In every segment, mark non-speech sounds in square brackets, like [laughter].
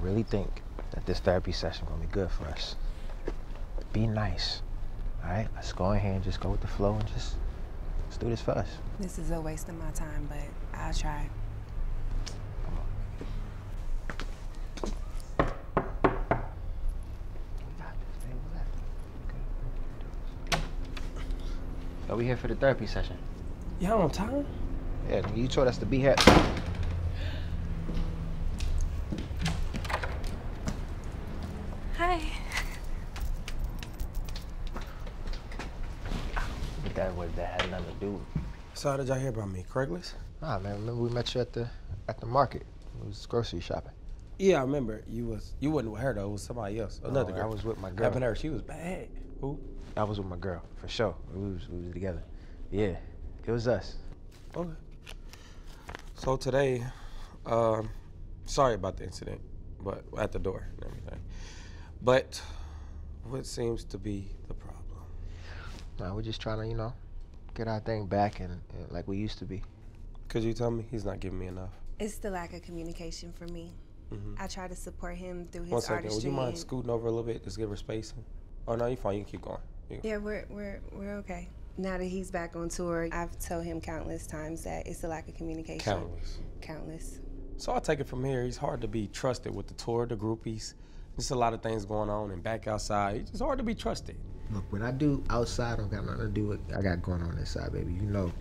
I really think that this therapy session gonna be good for us. Be nice. All right, let's go ahead and just go with the flow and just let's do this for us. This is a waste of my time, but I'll try. Are we here for the therapy session? Y'all on time? Yeah, you told us to be here. Hi. That was that had nothing to do. with- So how did y'all hear about me? Craigslist? Nah, man. Remember we met you at the at the market. It was grocery shopping. Yeah, I remember. You was you wasn't with her though. It was somebody else. Another Oh, girl. I was with my girl. Happened to her. She was bad. Who? I was with my girl for sure. We was we was together. Yeah, it was us. Okay. So today, um, sorry about the incident, but at the door and everything. But what seems to be the problem? Nah, we're just trying to you know get our thing back and, and like we used to be. Could you tell me he's not giving me enough? It's the lack of communication for me. Mhm. I try to support him through his One second. Would you mind scooting over a little bit? Just give her space. Oh no, you're fine. You can keep going. You- Yeah, we're we're we're okay. Now that he's back on tour, I've told him countless times that it's the lack of communication. Countless. Countless. So I'll take it from here. He's hard to be trusted with the tour, the groupies. Just a lot of things going on and back outside. It's hard to be trusted. Look, when I do outside, I don't got nothing to do with I got going on inside, baby. You know,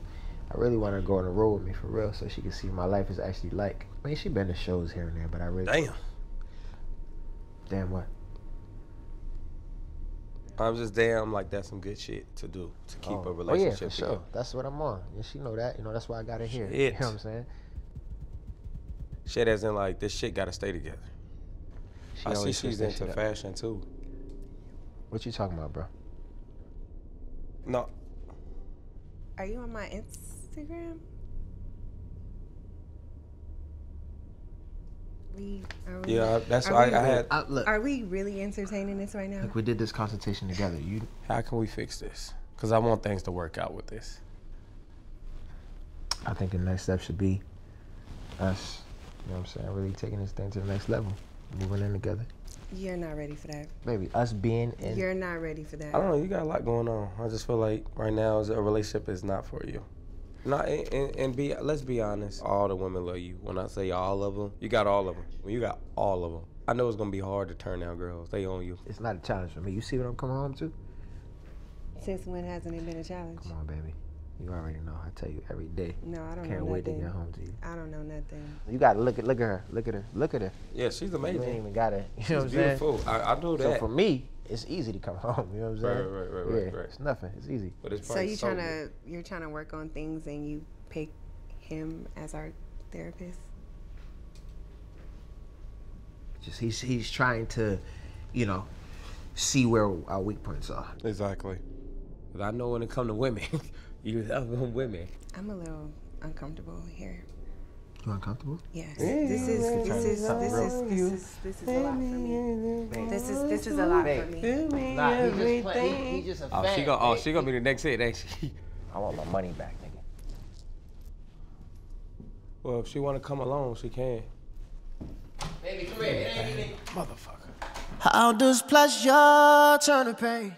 I really want her to go on the road with me for real, so she can see what my life is actually like. I mean, she been to shows here and there, but I really Damn. damn what? I'm just damn like that's some good shit to do to keep oh. a Oh relationship. yeah, for sure. together. That's what I'm on. And she know that. You know, that's why I got her here. You know what I'm saying? Shit as in like this shit gotta stay together. She I see she's into shit up. fashion too. What you talking about, bro? No, Are you on my Instagram? We are we, yeah, that's why we- I had. I, look, Are we really entertaining this right now? look, we did this consultation together. You, How can we fix this? Because I want things to work out with this. I think the next step should be us. You know what I'm saying? Really taking this thing to the next level, moving in together. You're not ready for that. Baby, us being in. You're not ready for that. I don't know. You got a lot going on. I just feel like right now is a relationship is not for you. Not and, and, and be. Let's be honest. All the women love you. When I say all of them, you got all of them. When you got all of them, I know it's gonna be hard to turn down girls. They own you. It's not a challenge for me. You see what I'm coming home to? Since when hasn't it been a challenge? Come on, baby. You already know. I tell you every day. No, I don't know. Can't know wait nothing. to get home to you. I don't know nothing. You gotta look at look at her. Look at her. Look at her. Yeah, she's You amazing. ain't even gotta. You know She's what I'm saying? beautiful. I, I know So for me, it's easy to come [laughs] home. You know what I'm saying? right, right, right, yeah, right. It's nothing. It's easy. but it's So you so trying good. to you're trying to work on things and you pick him as our therapist? Just he's he's trying to, you know, see where our weak points are. Exactly. 'Cause I know when it come to women, [laughs] you [laughs] have them women. I'm a little uncomfortable here. You uncomfortable? Yes. This is this is this is this is this is a lot for me. This is this is a lot for me. Nah, he just play, he, he just a Oh, fan. she gonna, oh, she gonna be the next hit, ain't she? [laughs] I want my money back, nigga. Well, if she wanna come along, she can. Baby, come here. Motherfucker. How does pleasure turn to pain?